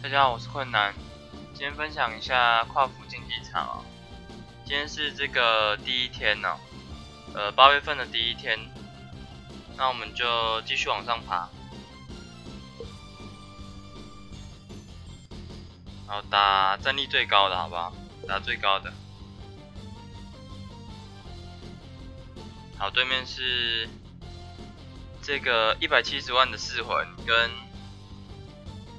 大家好，我是困难。今天分享一下跨服竞技场哦。今天是这个第一天呢，呃，八月份的第一天。那我们就继续往上爬。好，打战力最高的，好不好？打最高的。好，对面是这个一百七十万的四魂跟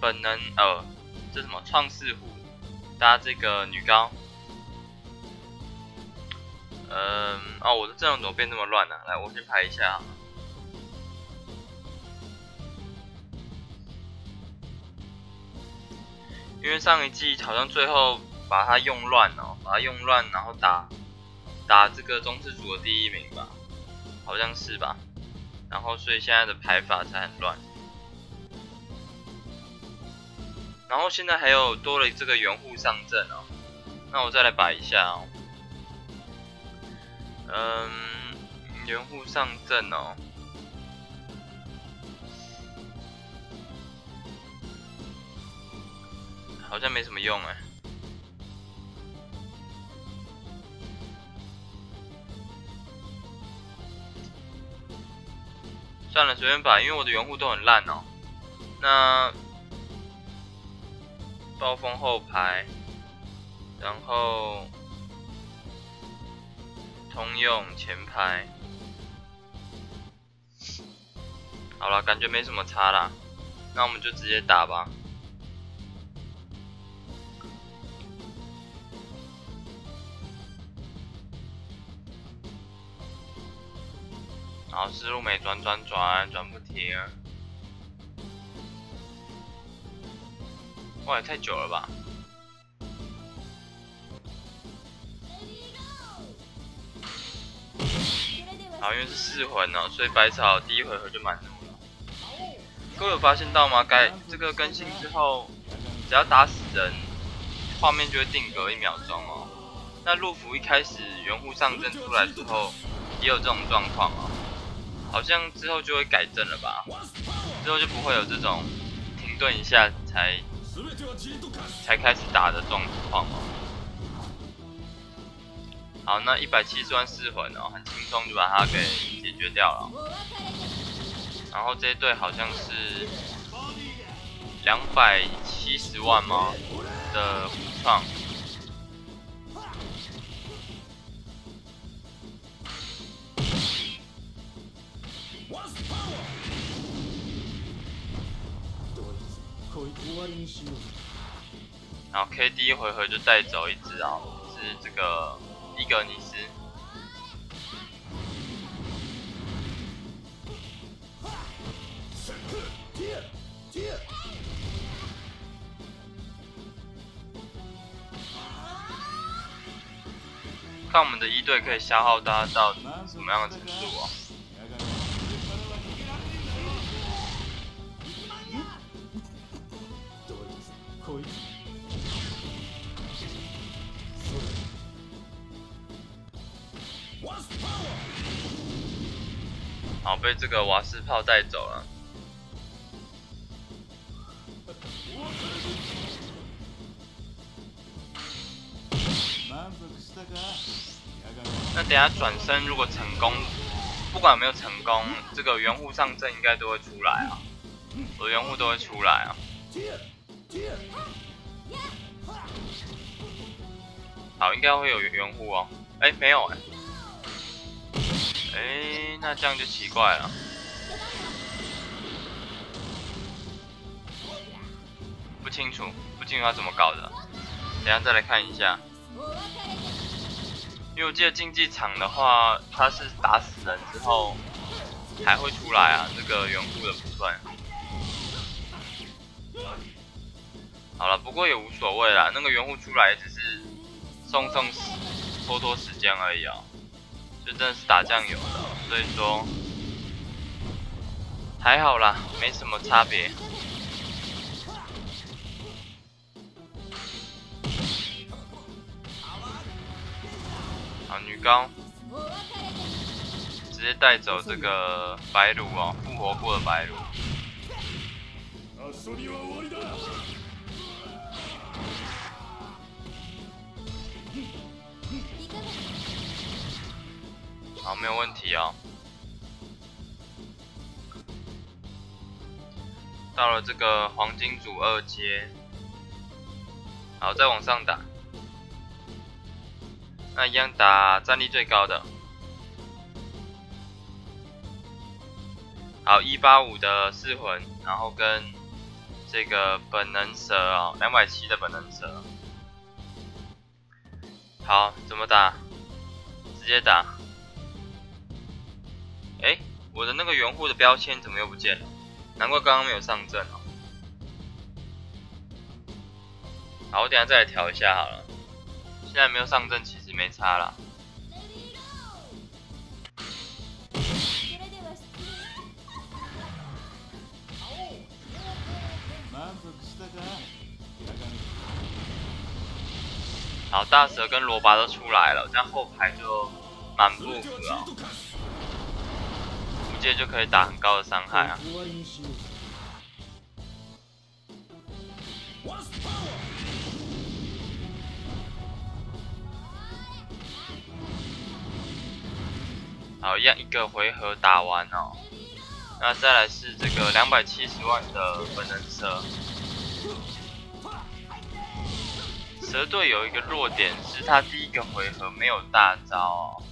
本能，呃，这什么创世虎搭这个女高。嗯，哦，我的阵容怎么变这么乱呢？来，我先排一下。因为上一季好像最后把它用乱了，把它用乱，然后打打这个中次组的第一名吧。好像是吧，然后所以现在的排法才很乱，然后现在还有多了这个援护上阵哦，那我再来摆一下哦，嗯，援护上阵哦，好像没什么用哎。算了，随便摆，因为我的援护都很烂哦。那暴风后排，然后通用前排，好了，感觉没什么差啦。那我们就直接打吧。然后思路没转转转转不停，哇也太久了吧！好，因为是四魂哦，所以百草第一回合就满怒了。各位有发现到吗？改这个更新之后，只要打死人，画面就会定格一秒钟哦。那陆服一开始援护上阵出来之后，也有这种状况哦。好像之后就会改正了吧，之后就不会有这种停顿一下才才开始打的状况哦。好，那一百七十万四魂哦，很轻松就把它给解决掉了。然后这一队好像是两百七十万吗的武创。然后 K 第一回合就带走一只啊，是这个伊格尼斯。看我们的一队可以消耗大家到什么样的程度啊？被这个瓦斯炮带走了。那等下转身如果成功，不管有没有成功，这个援护上阵应该都会出来啊，我的援护都会出来啊。好，应该会有援护哦。哎，没有哎。哎，那这样就奇怪了。不清楚，不清楚他怎么搞的。等下再来看一下。因为我记得竞技场的话，他是打死人之后还会出来啊，这个圆护的部分。好了，不过也无所谓啦，那个圆护出来只是送送拖拖时间而已啊，就真的是打酱油的，所以说还好啦，没什么差别。好，女高直接带走这个白鹿哦，复活过的白鹿。好，没有问题哦。到了这个黄金组二阶，好，再往上打。那一样打战力最高的。好，一八五的噬魂，然后跟这个本能蛇哦，两百七的本能蛇。好，怎么打？直接打。哎，我的那个圆护的标签怎么又不见了？难怪刚刚没有上阵哦。好，我等下再来调一下好了。现在没有上阵，其实没差了。好，大蛇跟罗拔都出来了，这样后排就满布了，无界就可以打很高的伤害啊。好，一样一个回合打完哦。那再来是这个两百七十万的本能蛇。蛇队有一个弱点，是他第一个回合没有大招哦。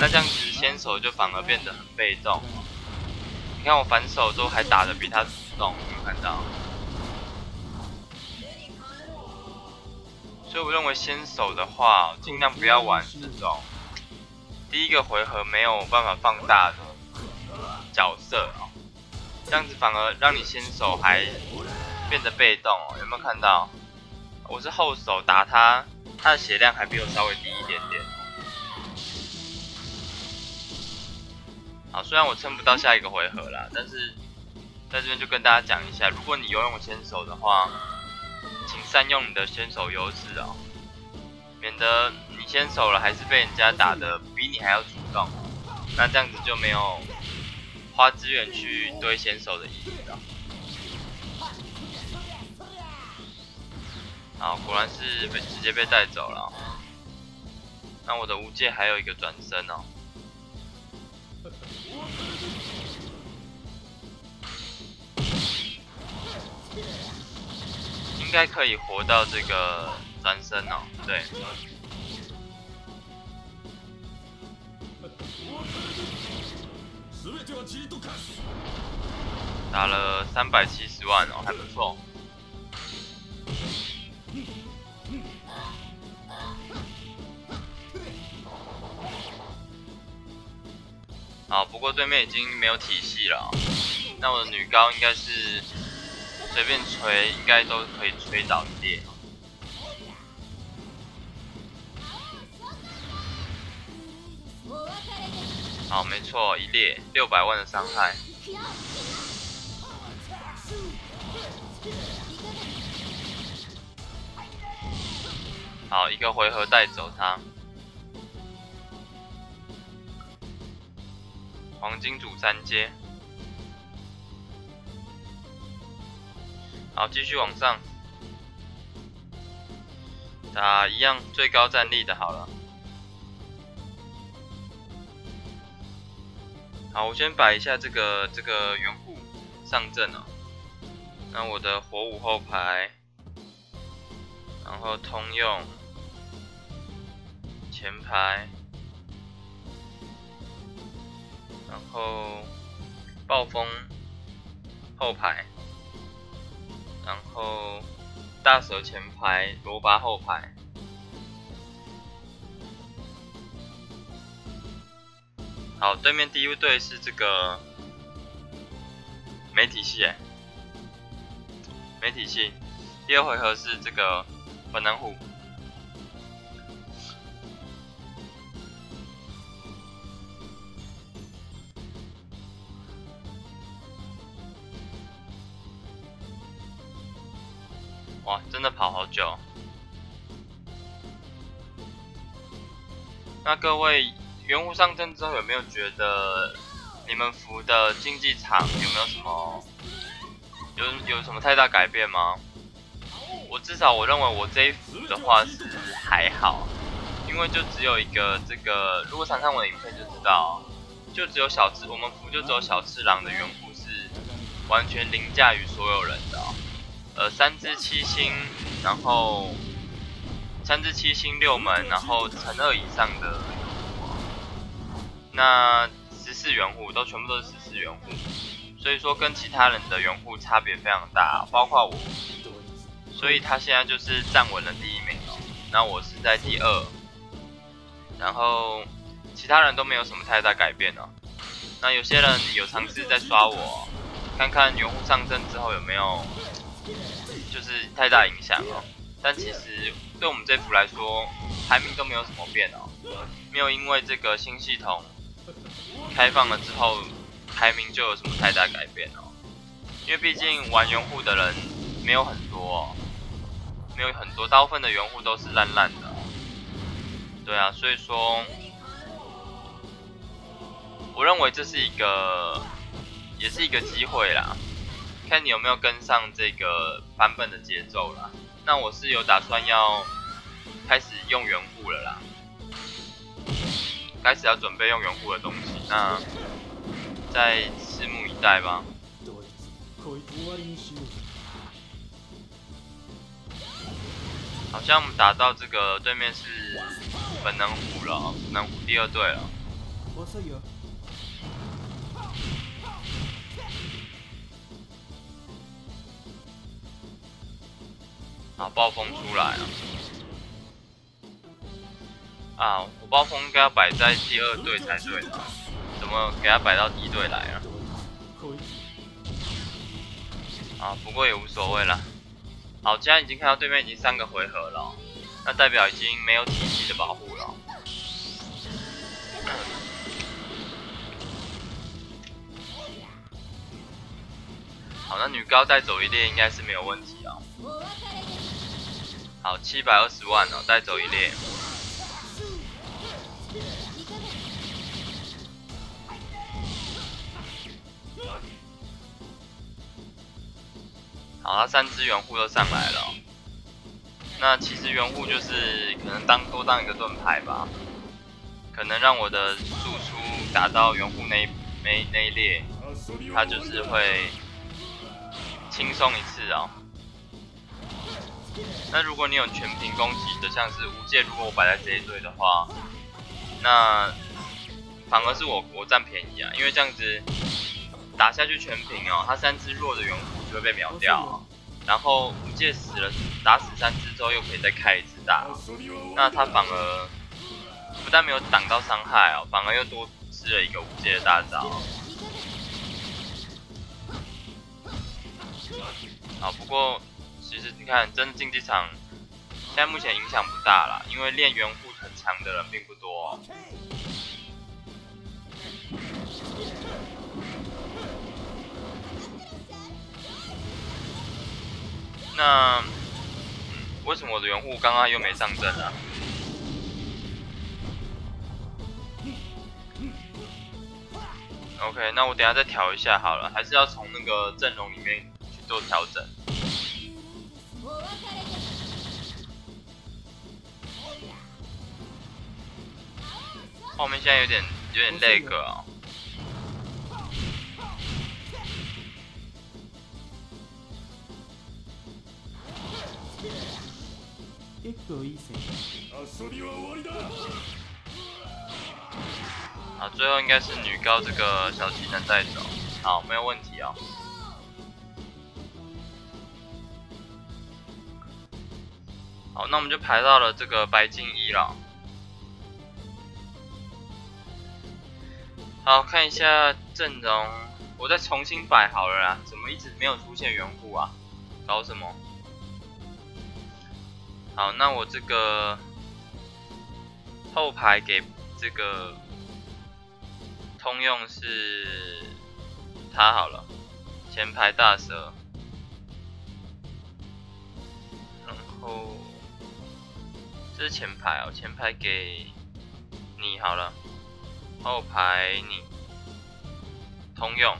那这样子先手就反而变得很被动。你看我反手都还打的比他主动，有看到？所以我认为先手的话，尽量不要玩这种第一个回合没有办法放大的角色哦。这样子反而让你先手还变得被动哦，有没有看到？我是后手打他，他的血量还比我稍微低一点点。好，虽然我撑不到下一个回合啦，但是在这边就跟大家讲一下，如果你游泳先手的话，请善用你的先手优势哦，免得你先手了还是被人家打的比你还要主动，那这样子就没有花资源去堆先手的意义了。好，果然是被直接被带走了。那我的无界还有一个转身哦，应该可以活到这个转身哦。对，打了三百七十万哦，还不错。好，不过对面已经没有体系了，那我的女高应该是随便锤，应该都可以锤倒一列。好，没错，一列六百万的伤害。好，一个回合带走他。黄金组三阶，好，继续往上打一样最高战力的，好了。好，我先摆一下这个这个圆护上阵哦。那我的火舞后排，然后通用前排。然后暴风后排，然后大蛇前排，罗巴后排。好，对面第一队是这个没体系，没体系。第二回合是这个本能虎。真的跑好久。那各位圆弧上阵之后，有没有觉得你们服的竞技场有没有什么有有什么太大改变吗？我至少我认为我这一服的话是还好，因为就只有一个这个，如果常看我的影片就知道，就只有小次，我们服就只有小次郎的援护是完全凌驾于所有人的，呃，三只七星，然后三只七星六门，然后乘二以上的，那十四元护都全部都是十四元护，所以说跟其他人的元护差别非常大，包括我，所以他现在就是站稳了第一名哦，那我是在第二。然后其他人都没有什么太大改变哦。那有些人有尝试在刷我，看看元护上阵之后有没有就是太大影响哦。但其实对我们这副来说，排名都没有什么变哦，没有因为这个新系统开放了之后排名就有什么太大改变哦。因为毕竟玩援护的人没有很多，没有很多，大部分的援护都是烂烂的。对啊，所以说，我认为这是一个，也是一个机会啦，看你有没有跟上这个版本的节奏啦。那我是有打算要开始用原护了啦，开始要准备用原护的东西，那再拭目以待吧。好像我们打到这个对面是。本能虎了，本能虎第二队了。啊，暴风出来了！啊，我暴风应该要摆在第二队才对的，怎么给他摆到第一队来了？啊，不过也无所谓了。好，既然已经看到对面已经三个回合了，那代表已经没有体系的保护了。好，那女高带走一列应该是没有问题啊。好，七百二十万哦，带走一列。好，他三只援护都上来了。那其实援护就是可能当多当一个盾牌吧，可能让我的输出打到援护那那那一列，他就是会。轻松一次哦。那如果你有全屏攻击的，像是无界，如果我摆在这一队的话，那反而是我我占便宜啊，因为这样子打下去全屏哦，他三只弱的远古就会被秒掉，然后无界死了，打死三只之后又可以再开一次大，那他反而不但没有挡到伤害哦，反而又多吃了一个无界的大招。啊，不过其实你看，真的竞技场现在目前影响不大啦，因为练元护很强的人并不多。那为什么我的元护刚刚又没上阵啊？OK，那我等下再调一下好了，还是要从那个阵容里面去。做调整。后面现在有点有点累个哦。好，最后应该是女高这个小技能带走，好，没有问题啊。好，那我们就排到了这个白金一了。好看一下阵容，我再重新摆好了啦。怎么一直没有出现缘故啊？搞什么？好，那我这个后排给这个通用是他好了，前排大蛇，然后。这是前排哦，前排给你好了，后排你通用。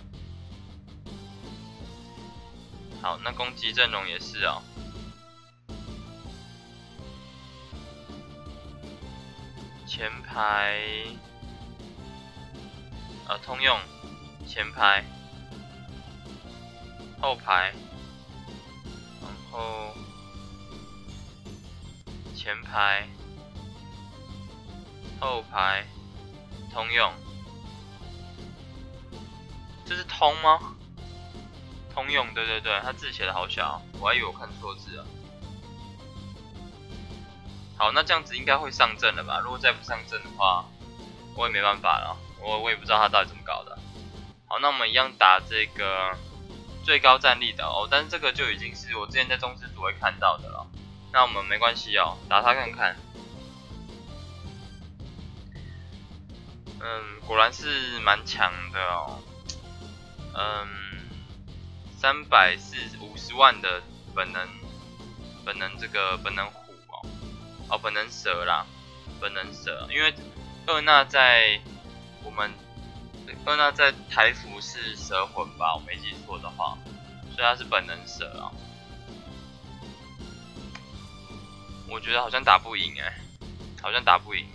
好，那攻击阵容也是哦。前排，呃，通用，前排，后排，然后前排，后排，通用，这是通吗？通用，对对对，它字写的好小，我还以为我看错字了。好，那这样子应该会上阵了吧？如果再不上阵的话，我也没办法了。我我也不知道他到底怎么搞的。好，那我们一样打这个最高战力的哦，但是这个就已经是我之前在宗师组会看到的了。那我们没关系哦，打他看看。嗯，果然是蛮强的哦。嗯，三百四五十万的本能，本能这个本能虎。哦，哦本能蛇啦，本能蛇，因为厄娜在我们厄娜在台服是蛇魂吧，我没记错的话，所以他是本能蛇啊。我觉得好像打不赢哎，好像打不赢，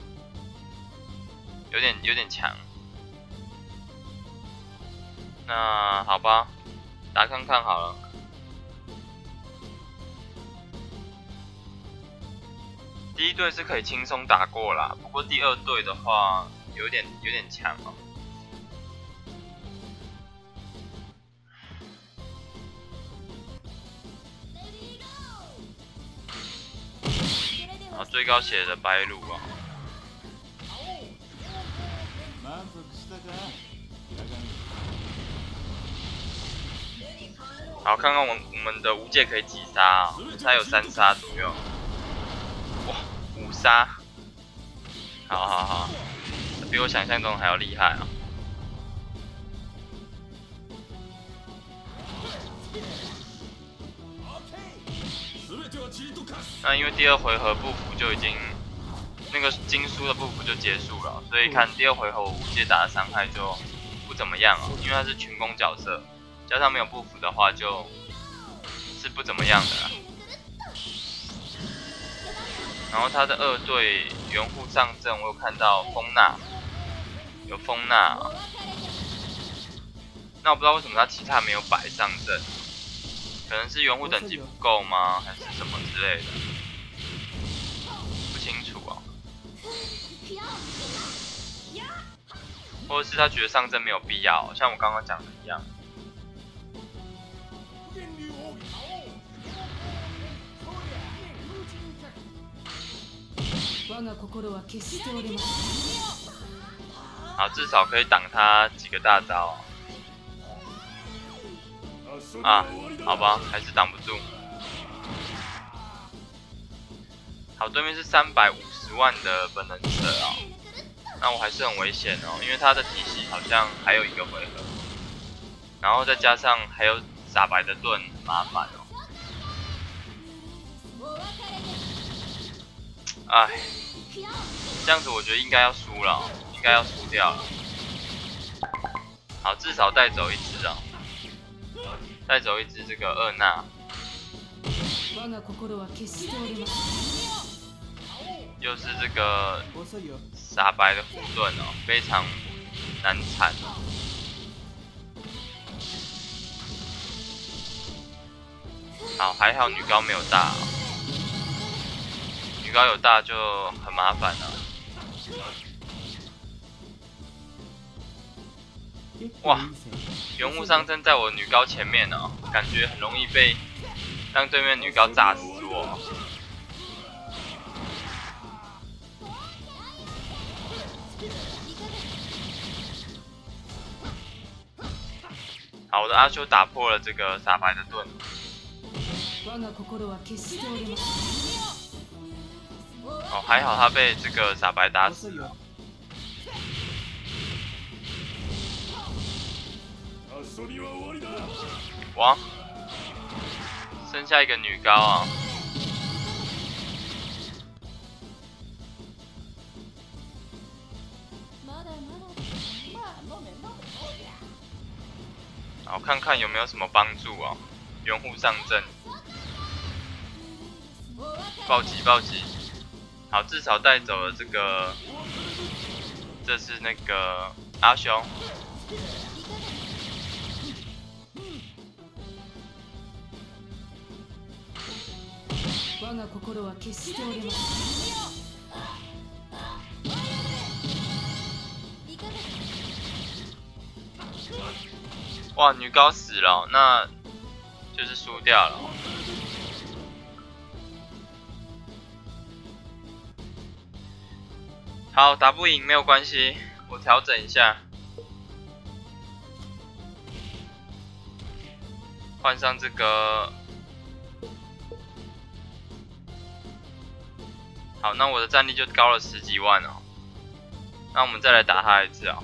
有点有点强。那好吧，打看看好了。第一队是可以轻松打过啦，不过第二队的话有点有点强哦。啊，最高血的白鹿啊。好，看看我我们的无界可以几杀啊？才有三杀左右。哇，五杀，好好好，比我想象中还要厉害啊！那因为第二回合不服就已经个金书的不服就结束了，所以看第二回合我无界打的伤害就不怎么样啊，因为他是群攻角色，加上没有不服的话就是不怎么样的。然后他的二队援护上阵，我有看到风娜，有风娜。那我不知道为什么他其他没有摆上阵，可能是援护等级不够吗？还是什么之类的？或者是他觉得上阵没有必要，像我刚刚讲的一样。好，至少可以挡他几个大招啊！好吧，还是挡不住。好，对面是三百五十万的本能者啊，那我还是很危险哦，因为他的体系好像还有一个回合，然后再加上还有傻白的盾，麻烦哦。哎。这样子我觉得应该要输了，应该要输掉了。好，至少带走一只啊，带走一只这个厄娜。又是这个傻白的护盾哦，非常难缠。好，还好女高没有大。女高有大就很麻烦了。哇，原物上阵在我女高前面哦，感觉很容易被让对面女高炸死我。好，我的阿修打破了这个傻白的盾。哦，还好他被这个傻白打死了。哇，剩下一个女高啊！看看有没有什么帮助啊？援护上阵，暴击暴击。好，至少带走了这个这是那个阿雄。哇，女高死了，那就是输掉了。好，打不赢没有关系，我调整一下，换上这个。好，那我的战力就高了十几万哦。那我们再来打他一次啊。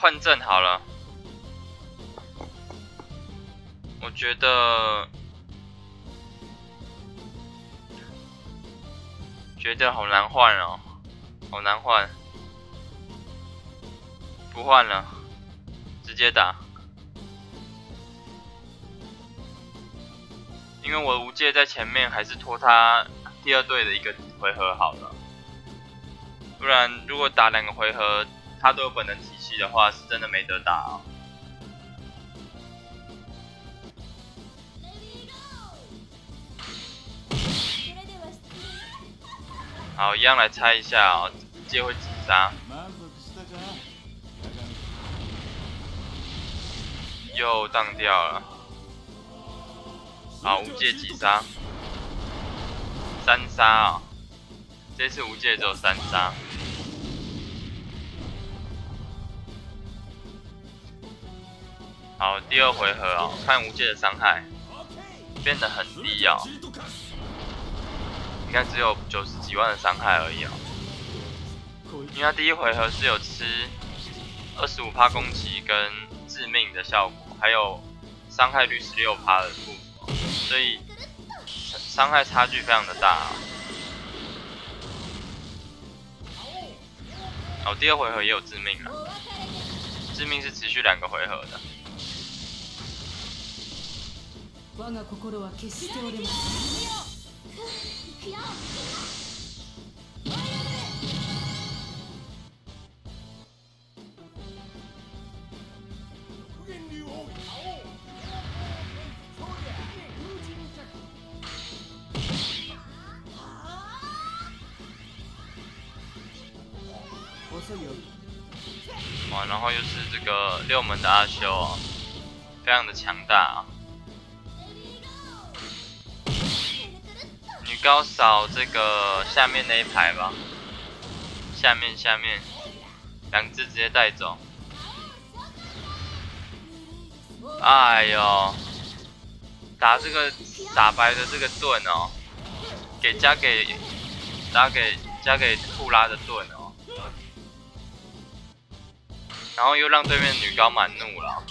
换阵好了。我觉得，觉得好难换哦，好难换。不换了，直接打。因为我无界在前面，还是拖他第二队的一个回合好了。不然，如果打两个回合他都有本能体系的话，是真的没得打啊。好，一样来猜一下啊，无界会几杀？又荡掉了。好，无界几杀？三杀啊！这次无界只有三杀。好，第二回合哦，看无界的伤害变得很低哦。应该，只有九十几万的伤害而已哦。因为他第一回合是有吃二十五趴攻击跟致命的效果，还有伤害率十六帕的。所以伤害差距非常的大。哦，第二回合也有致命啊，致命是持续两个回合的。哇，然后又是这个六门的阿修啊，非常的强大啊！女高扫这个下面那一排吧，下面下面，两只直接带走。哎呦，打这个打白的这个盾哦，给加给打给加给库拉的盾哦。然后又让对面女高蛮怒了。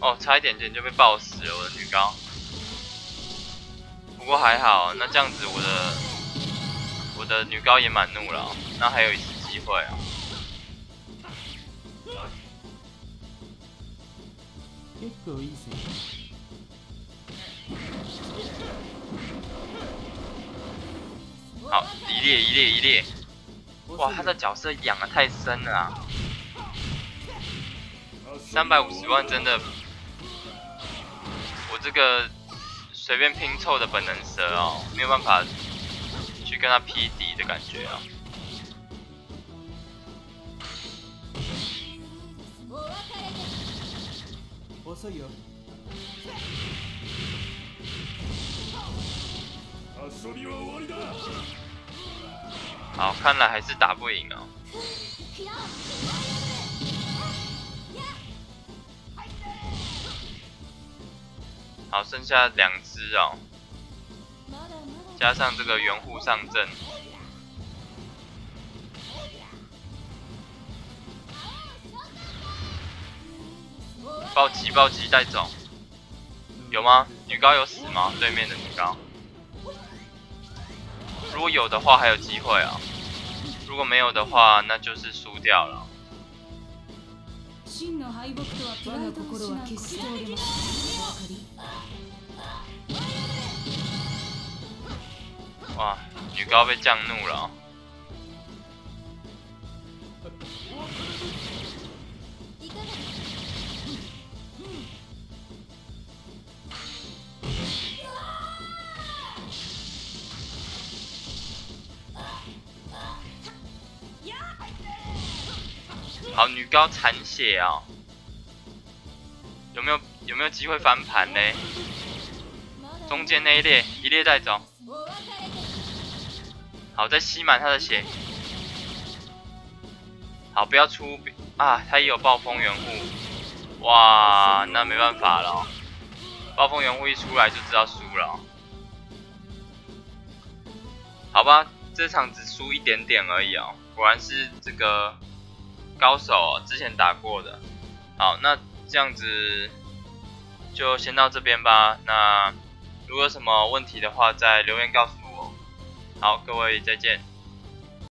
哦，差一点点就被爆死了，我的女高。不过还好，那这样子我的我的女高也蛮怒了，那还有一次机会啊。好，一列一列一列，哇，他的角色养的太深了啊！三百五十万真的，我这个随便拼凑的本能蛇哦，没有办法去跟他匹敌的感觉啊。好，看来还是打不赢哦。好，剩下两只哦，加上这个援护上阵，暴击暴击带走，有吗？女高有死吗？对面的女高。如果有的话还有机会啊，如果没有的话，那就是输掉了。哇，女高被降怒了。好，女高残血啊，有没有有没有机会翻盘呢？中间那一列一列带走，好，再吸满他的血。好，不要出啊，他也有暴风圆护，哇，那没办法了，暴风圆护一出来就知道输了。好吧，这场只输一点点而已啊，果然是这个。高手之前打过的，好，那这样子就先到这边吧。那如果有什么问题的话，再留言告诉我。好，各位再见。